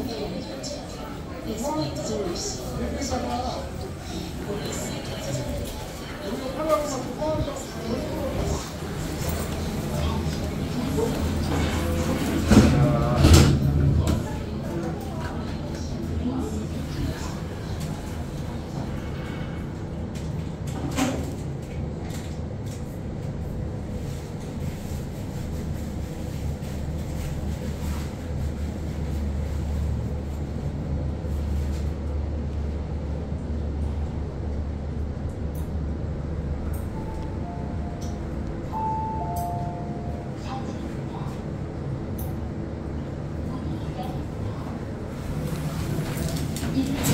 이 嗯